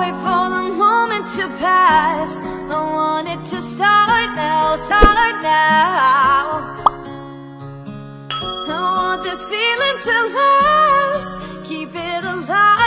wait for the moment to pass. I want it to start now, start now. I want this feeling to last. Keep it alive.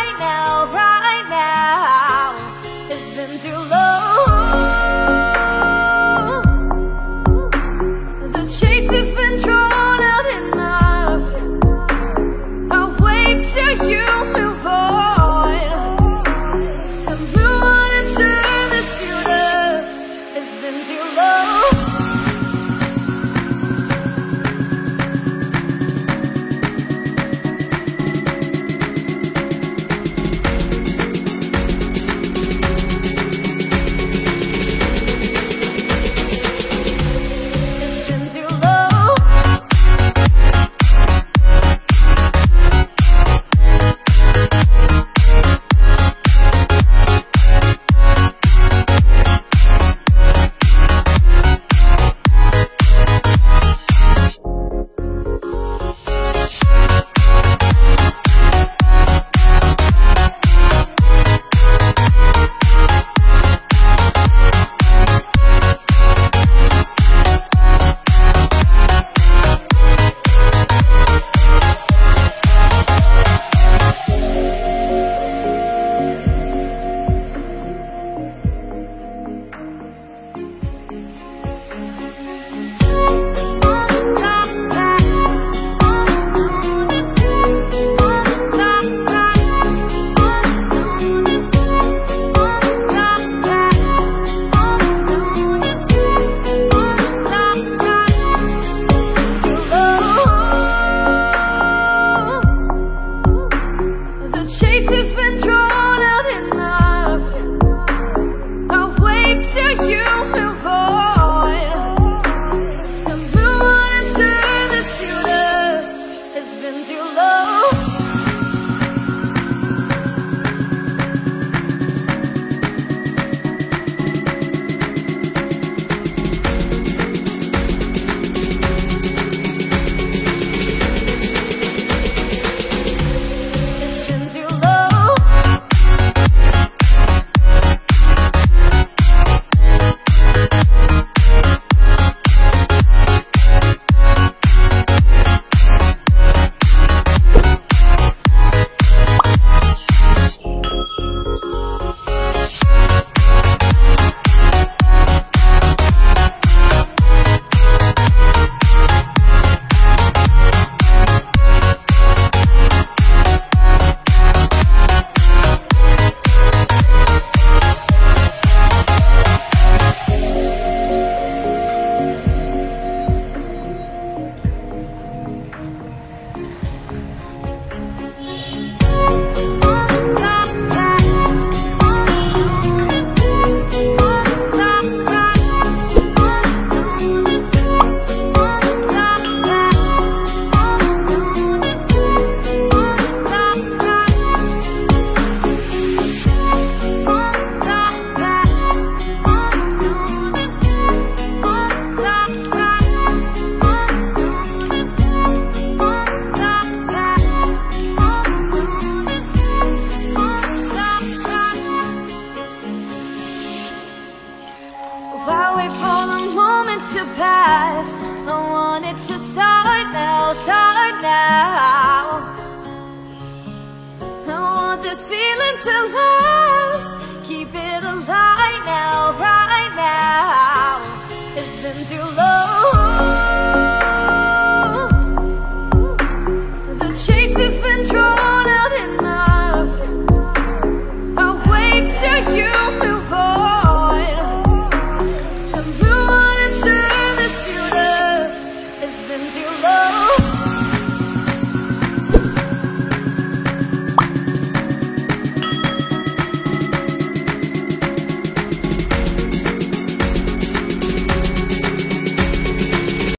to pass. I want it to start now. Start